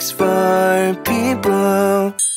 for people.